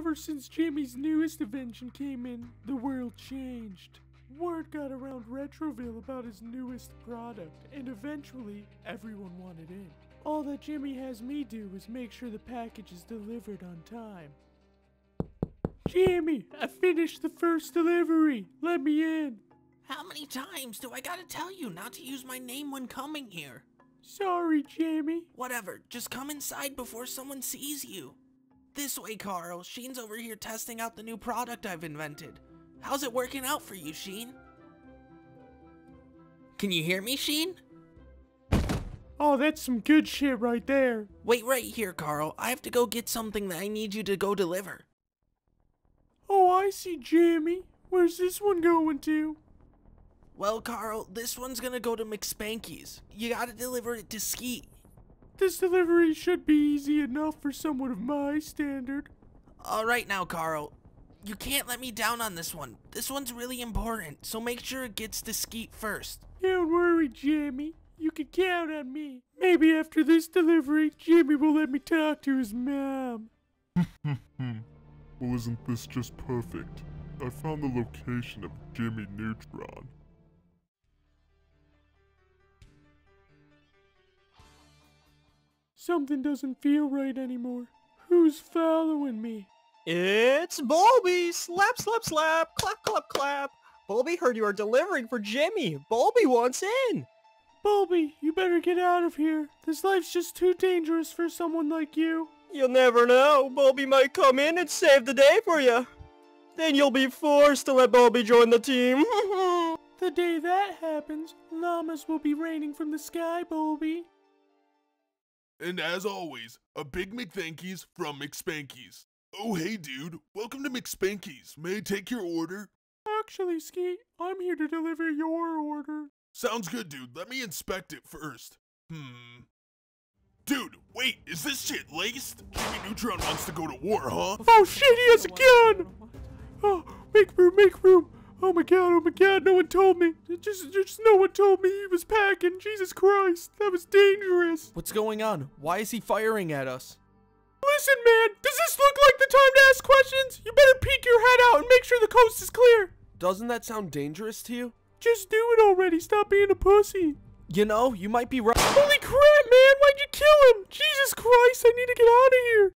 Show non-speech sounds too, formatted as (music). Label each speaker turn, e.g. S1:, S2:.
S1: Ever since Jimmy's newest invention came in, the world changed. Word got around Retroville about his newest product, and eventually, everyone wanted in. All that Jimmy has me do is make sure the package is delivered on time. Jimmy, I finished the first delivery. Let me in.
S2: How many times do I gotta tell you not to use my name when coming here?
S1: Sorry, Jamie.
S2: Whatever, just come inside before someone sees you. This way, Carl. Sheen's over here testing out the new product I've invented. How's it working out for you, Sheen? Can you hear me, Sheen?
S1: Oh, that's some good shit right there.
S2: Wait right here, Carl. I have to go get something that I need you to go deliver.
S1: Oh, I see, Jamie. Where's this one going to?
S2: Well, Carl, this one's gonna go to McSpanky's. You gotta deliver it to Skeet.
S1: This delivery should be easy enough for someone of my standard.
S2: Alright now, Carl. You can't let me down on this one. This one's really important, so make sure it gets to Skeet first.
S1: Don't worry, Jimmy. You can count on me. Maybe after this delivery, Jimmy will let me talk to his mom. (laughs)
S3: well, isn't this just perfect? I found the location of Jimmy Neutron.
S1: Something doesn't feel right anymore. Who's following me?
S4: It's Bolbie! Slap, slap, slap! Clap, clap, clap! Bolbie heard you are delivering for Jimmy. Bolbie wants in.
S1: Bolbie, you better get out of here. This life's just too dangerous for someone like you.
S4: You'll never know. Bolbie might come in and save the day for you. Then you'll be forced to let Bolbie join the team. (laughs)
S1: the day that happens, llamas will be raining from the sky, Bolbie.
S3: And as always, a big McThankies from McSpankies. Oh hey dude, welcome to McSpankies. May I take your order?
S1: Actually, Skeet, I'm here to deliver your order.
S3: Sounds good, dude. Let me inspect it first. Hmm. Dude, wait, is this shit laced? Jimmy Neutron wants to go to war, huh?
S1: Oh shit, he has a gun! Oh, make room, make room! Oh my god, oh my god, no one told me. Just, just no one told me he was packing. Jesus Christ, that was dangerous.
S5: What's going on? Why is he firing at us?
S1: Listen, man, does this look like the time to ask questions? You better peek your head out and make sure the coast is clear.
S5: Doesn't that sound dangerous to you?
S1: Just do it already. Stop being a pussy.
S5: You know, you might be right.
S1: Holy crap, man, why'd you kill him? Jesus Christ, I need to get out of here.